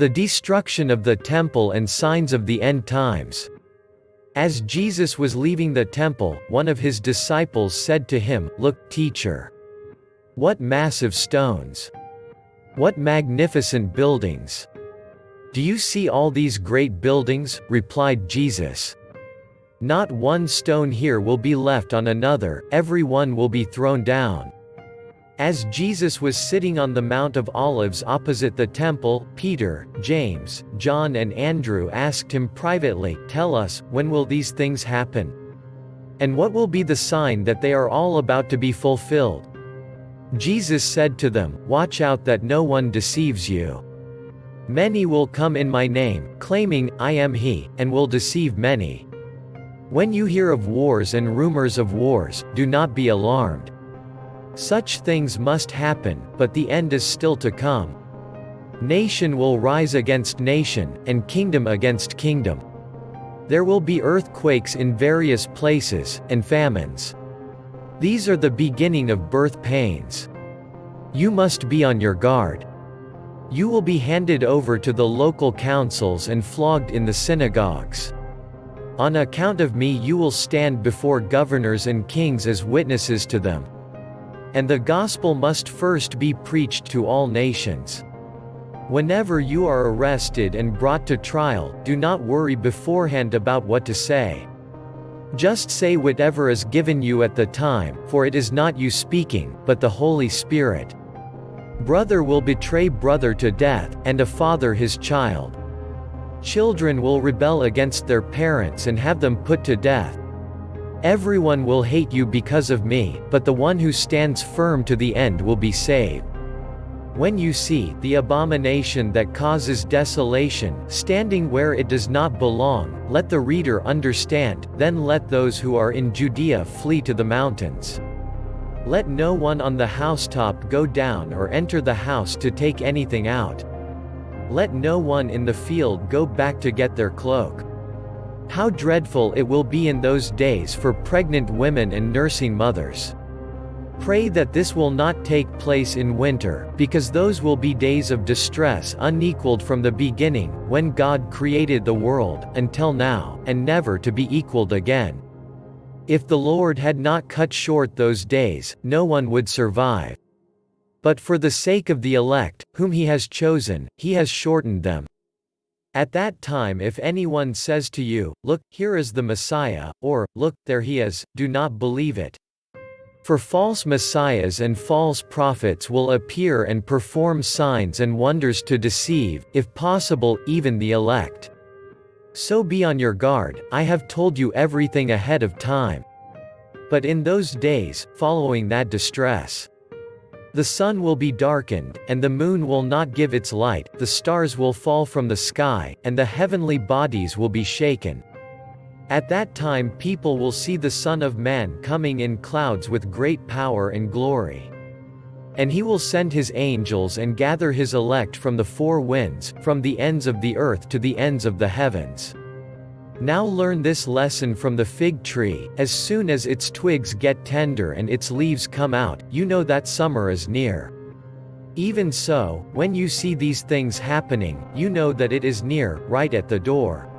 The destruction of the temple and signs of the end times. As Jesus was leaving the temple, one of his disciples said to him, Look, teacher. What massive stones! What magnificent buildings! Do you see all these great buildings? replied Jesus. Not one stone here will be left on another, every one will be thrown down. As Jesus was sitting on the Mount of Olives opposite the temple, Peter, James, John and Andrew asked him privately, Tell us, when will these things happen? And what will be the sign that they are all about to be fulfilled? Jesus said to them, Watch out that no one deceives you. Many will come in my name, claiming, I am he, and will deceive many. When you hear of wars and rumors of wars, do not be alarmed. Such things must happen, but the end is still to come. Nation will rise against nation, and kingdom against kingdom. There will be earthquakes in various places, and famines. These are the beginning of birth pains. You must be on your guard. You will be handed over to the local councils and flogged in the synagogues. On account of me you will stand before governors and kings as witnesses to them. And the gospel must first be preached to all nations. Whenever you are arrested and brought to trial, do not worry beforehand about what to say. Just say whatever is given you at the time, for it is not you speaking, but the Holy Spirit. Brother will betray brother to death, and a father his child. Children will rebel against their parents and have them put to death. Everyone will hate you because of me, but the one who stands firm to the end will be saved. When you see the abomination that causes desolation, standing where it does not belong, let the reader understand, then let those who are in Judea flee to the mountains. Let no one on the housetop go down or enter the house to take anything out. Let no one in the field go back to get their cloak. How dreadful it will be in those days for pregnant women and nursing mothers. Pray that this will not take place in winter, because those will be days of distress unequaled from the beginning, when God created the world, until now, and never to be equaled again. If the Lord had not cut short those days, no one would survive. But for the sake of the elect, whom he has chosen, he has shortened them. At that time if anyone says to you, Look, here is the Messiah, or, Look, there he is, do not believe it. For false messiahs and false prophets will appear and perform signs and wonders to deceive, if possible, even the elect. So be on your guard, I have told you everything ahead of time. But in those days, following that distress, the sun will be darkened, and the moon will not give its light, the stars will fall from the sky, and the heavenly bodies will be shaken. At that time people will see the Son of Man coming in clouds with great power and glory. And he will send his angels and gather his elect from the four winds, from the ends of the earth to the ends of the heavens. Now learn this lesson from the fig tree, as soon as its twigs get tender and its leaves come out, you know that summer is near. Even so, when you see these things happening, you know that it is near, right at the door.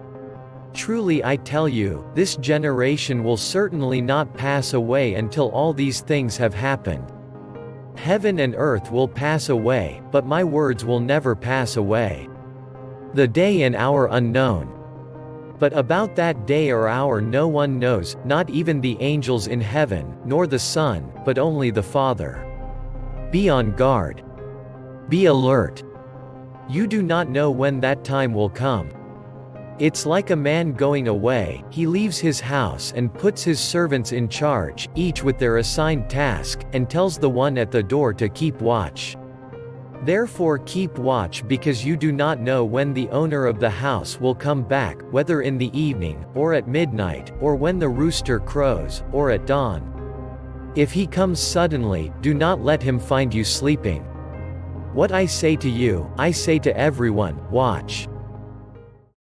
Truly I tell you, this generation will certainly not pass away until all these things have happened. Heaven and earth will pass away, but my words will never pass away. The day and hour unknown, but about that day or hour no one knows, not even the angels in heaven, nor the Son, but only the Father. Be on guard. Be alert. You do not know when that time will come. It's like a man going away, he leaves his house and puts his servants in charge, each with their assigned task, and tells the one at the door to keep watch. Therefore keep watch because you do not know when the owner of the house will come back, whether in the evening, or at midnight, or when the rooster crows, or at dawn. If he comes suddenly, do not let him find you sleeping. What I say to you, I say to everyone, watch.